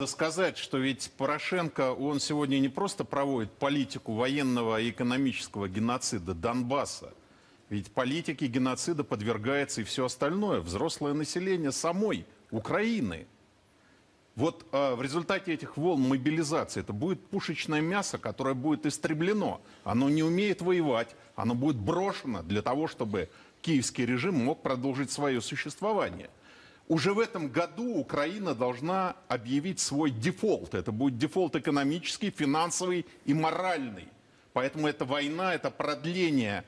Надо сказать, что ведь Порошенко, он сегодня не просто проводит политику военного и экономического геноцида Донбасса. Ведь политике геноцида подвергается и все остальное, взрослое население самой Украины. Вот э, в результате этих волн мобилизации это будет пушечное мясо, которое будет истреблено. Оно не умеет воевать, оно будет брошено для того, чтобы киевский режим мог продолжить свое существование. Уже в этом году Украина должна объявить свой дефолт. Это будет дефолт экономический, финансовый и моральный. Поэтому эта война, это продление